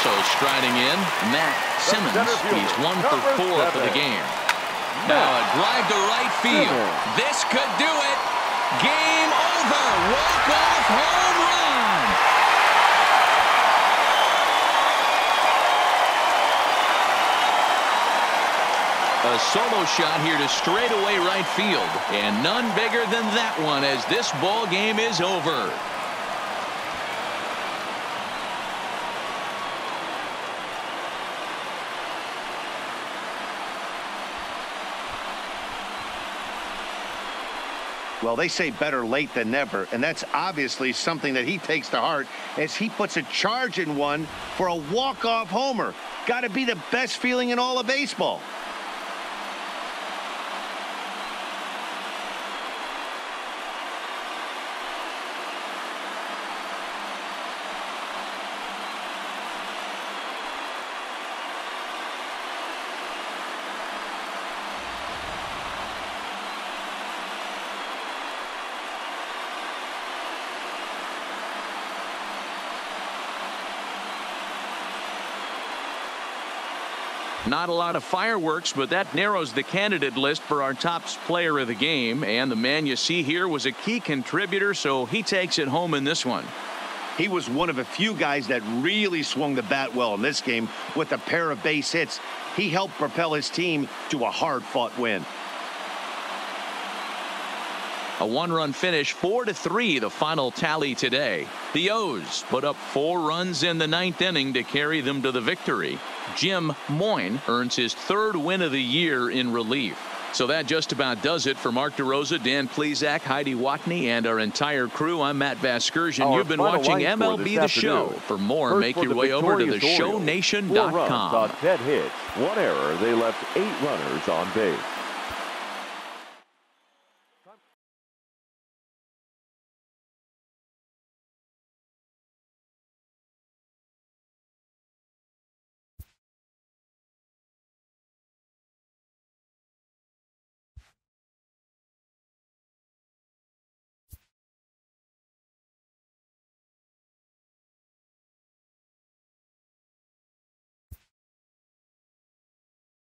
So striding in, Matt Simmons. He's one for four for the game. Now a drive to right field. This could do it. Game over. Walk-off home run. A solo shot here to straightaway right field. And none bigger than that one as this ball game is over. Well, they say better late than never, and that's obviously something that he takes to heart as he puts a charge in one for a walk-off homer. Got to be the best feeling in all of baseball. Not a lot of fireworks, but that narrows the candidate list for our top player of the game. And the man you see here was a key contributor, so he takes it home in this one. He was one of a few guys that really swung the bat well in this game with a pair of base hits. He helped propel his team to a hard-fought win. A one-run finish, 4 to three, the final tally today. The O's put up four runs in the ninth inning to carry them to the victory. Jim Moyne earns his third win of the year in relief. So that just about does it for Mark DeRosa, Dan Plesac, Heidi Watney, and our entire crew. I'm Matt Vasgersian. Our You've been watching MLB The Show. For more, First make your way over to victorious Orioles. Four runs theshownation.com. on 10 hits. One error. They left eight runners on base.